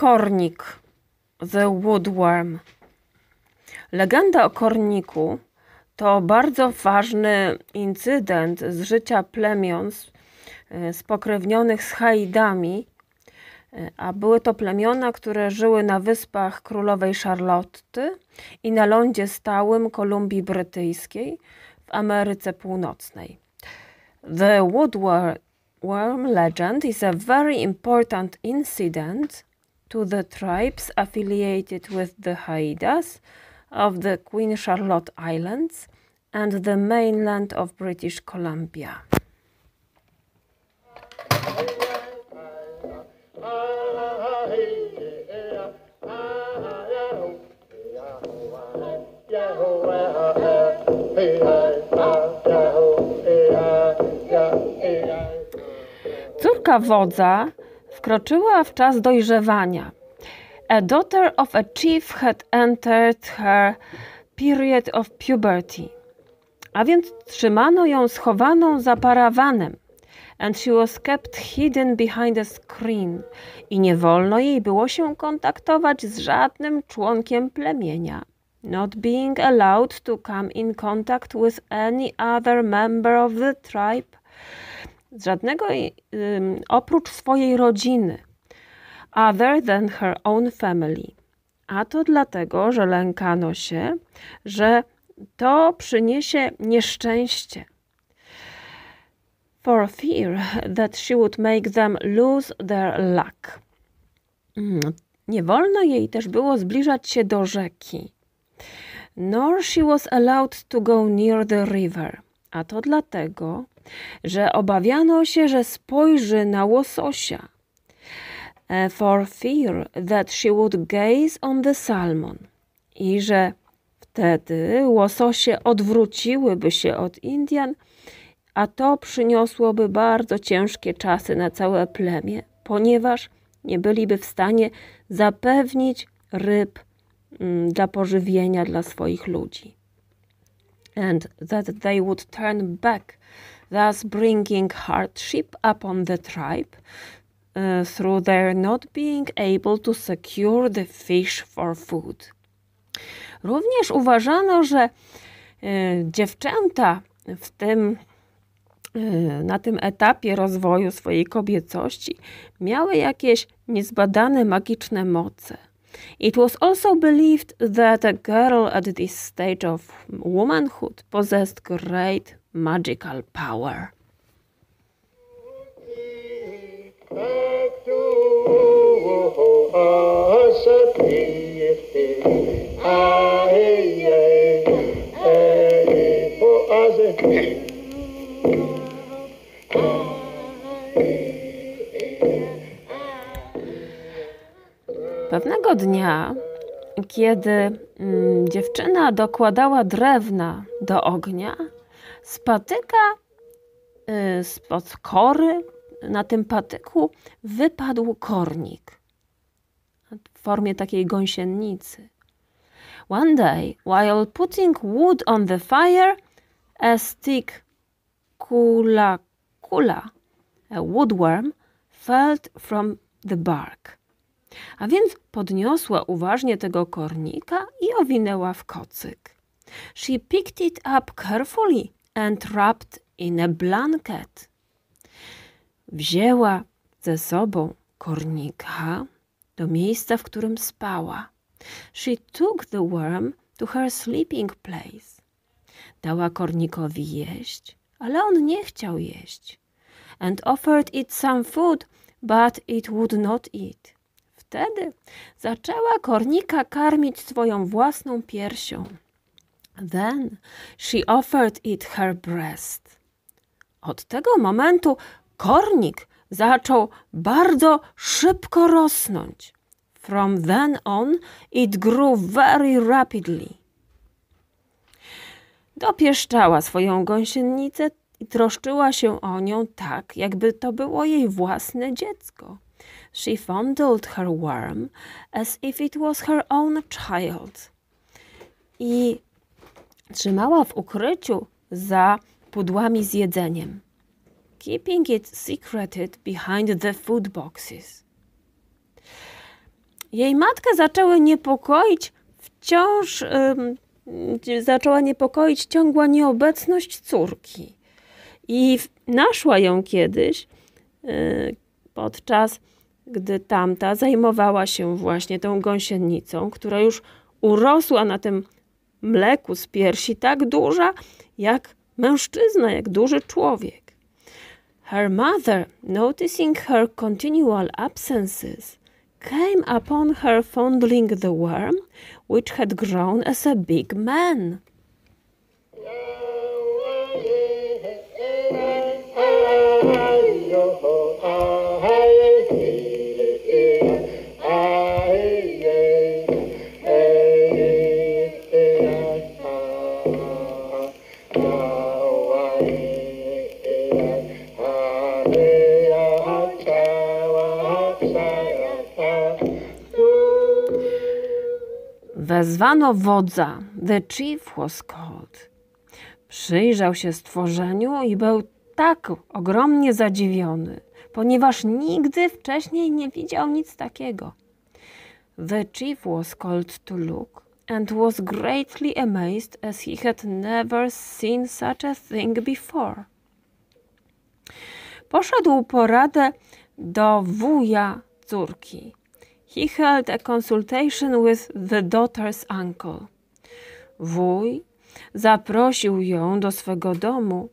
Kornik, The Woodworm. Legenda o korniku to bardzo ważny incydent z życia plemion e, spokrewnionych z Haidami, e, a były to plemiona, które żyły na wyspach Królowej Charlotty i na lądzie stałym Kolumbii Brytyjskiej w Ameryce Północnej. The Woodworm legend is a very important incident to the tribes affiliated with the Haidas of the Queen Charlotte Islands and the mainland of British Columbia. Córka wodza wkroczyła w czas dojrzewania. A daughter of a chief had entered her period of puberty. A więc trzymano ją schowaną za parawanem. And she was kept hidden behind a screen. I nie wolno jej było się kontaktować z żadnym członkiem plemienia. Not being allowed to come in contact with any other member of the tribe. Z żadnego um, oprócz swojej rodziny. Other than her own family. A to dlatego, że lękano się, że to przyniesie nieszczęście. For fear that she would make them lose their luck. Mm, nie wolno jej też było zbliżać się do rzeki. Nor she was allowed to go near the river. A to dlatego, że obawiano się, że spojrzy na łososia. E, for fear that she would gaze on the salmon. I że Wtedy łososie odwróciłyby się od Indian, a to przyniosłoby bardzo ciężkie czasy na całe plemię, ponieważ nie byliby w stanie zapewnić ryb mm, dla pożywienia dla swoich ludzi. And that they would turn back, thus bringing hardship upon the tribe uh, through their not being able to secure the fish for food. Również uważano, że e, dziewczęta w tym, e, na tym etapie rozwoju swojej kobiecości miały jakieś niezbadane magiczne moce. It was also believed that a girl at this stage of womanhood possessed great magical power. Pewnego dnia, kiedy mm, dziewczyna dokładała drewna do ognia, spatyka y, spod kory, na tym patyku wypadł kornik w formie takiej gąsienicy. One day, while putting wood on the fire, a stick kula kula, a woodworm, fell from the bark. A więc podniosła uważnie tego kornika i owinęła w kocyk. She picked it up carefully and wrapped in a blanket. Wzięła ze sobą kornika do miejsca, w którym spała. She took the worm to her sleeping place. Dała kornikowi jeść, ale on nie chciał jeść. And offered it some food, but it would not eat. Wtedy zaczęła kornika karmić swoją własną piersią. Then she offered it her breast. Od tego momentu kornik zaczął bardzo szybko rosnąć. From then on it grew very rapidly. Dopieszczała swoją gąsienicę i troszczyła się o nią tak, jakby to było jej własne dziecko. She fondled her worm as if it was her own child. I trzymała w ukryciu za pudłami z jedzeniem, keeping it secreted behind the food boxes. Jej matkę zaczęły niepokoić wciąż, zaczęła niepokoić ciągła nieobecność córki. I naszła ją kiedyś y, podczas gdy tamta zajmowała się właśnie tą gąsienicą, która już urosła na tym mleku z piersi tak duża, jak mężczyzna, jak duży człowiek. Her mother, noticing her continual absences, came upon her fondling the worm, which had grown as a big man. Wezwano wodza. The chief was called. Przyjrzał się stworzeniu i był tak ogromnie zadziwiony, ponieważ nigdy wcześniej nie widział nic takiego. The chief was called to look and was greatly amazed as he had never seen such a thing before. Poszedł poradę do wuja córki he held a consultation with the daughter's uncle. Wuj zaprosił ją do swego domu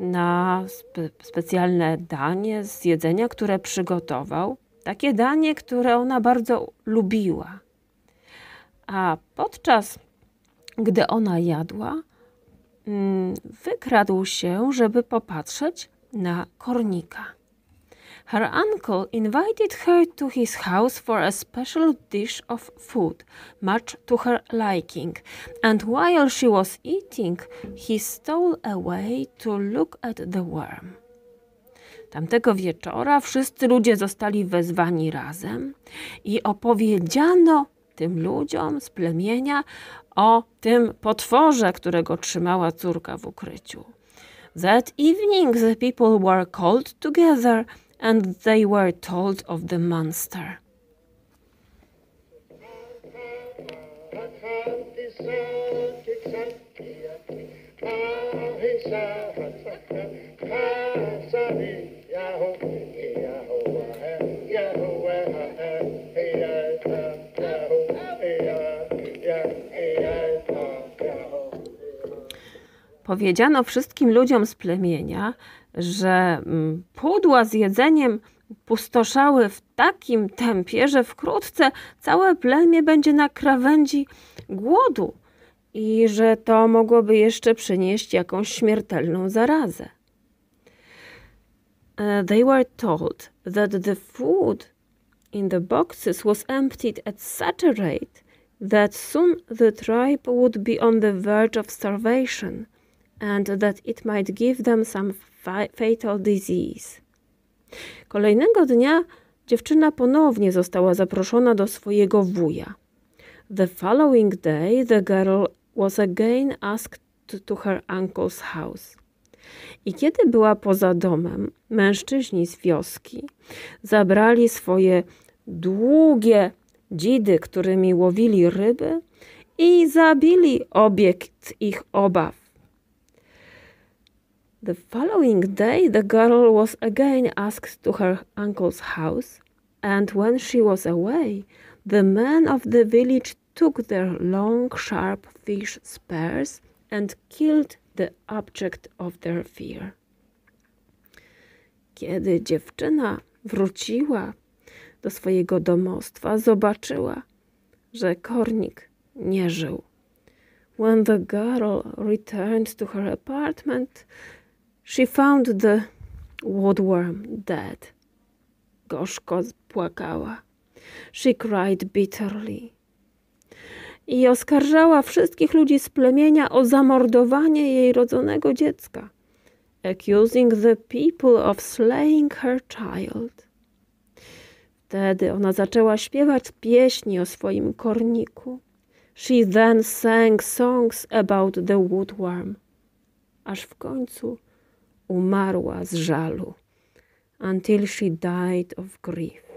na spe specjalne danie z jedzenia, które przygotował. Takie danie, które ona bardzo lubiła. A podczas gdy ona jadła, mm, wykradł się, żeby popatrzeć na kornika. Her uncle invited her to his house for a special dish of food, much to her liking, and while she was eating, he stole away to look at the worm. Tamtego wieczora wszyscy ludzie zostali wezwani razem i opowiedziano tym ludziom z plemienia o tym potworze, którego trzymała córka w ukryciu. That evening the people were called together and they were told of the monster. Powiedziano wszystkim ludziom z plemienia, że mm, pudła z jedzeniem pustoszały w takim tempie, że wkrótce całe plemię będzie na krawędzi głodu i że to mogłoby jeszcze przynieść jakąś śmiertelną zarazę. Uh, they were told that the food in the boxes was emptied at such a rate that soon the tribe would be on the verge of starvation and that it might give them some fatal disease. Kolejnego dnia dziewczyna ponownie została zaproszona do swojego wuja. The following day the girl was again asked to her uncle's house. I kiedy była poza domem, mężczyźni z wioski zabrali swoje długie dzidy, którymi łowili ryby i zabili obiekt ich obaw. The following day, the girl was again asked to her uncle's house, and when she was away, the men of the village took their long, sharp fish spears and killed the object of their fear. Kiedy dziewczyna wróciła do swojego domostwa, zobaczyła, że kornik nie żył. When the girl returned to her apartment, She found the woodworm dead. Gorzko płakała. She cried bitterly. I oskarżała wszystkich ludzi z plemienia o zamordowanie jej rodzonego dziecka, accusing the people of slaying her child. Wtedy ona zaczęła śpiewać pieśni o swoim korniku. She then sang songs about the woodworm. Aż w końcu umarła z żalu, until she died of grief.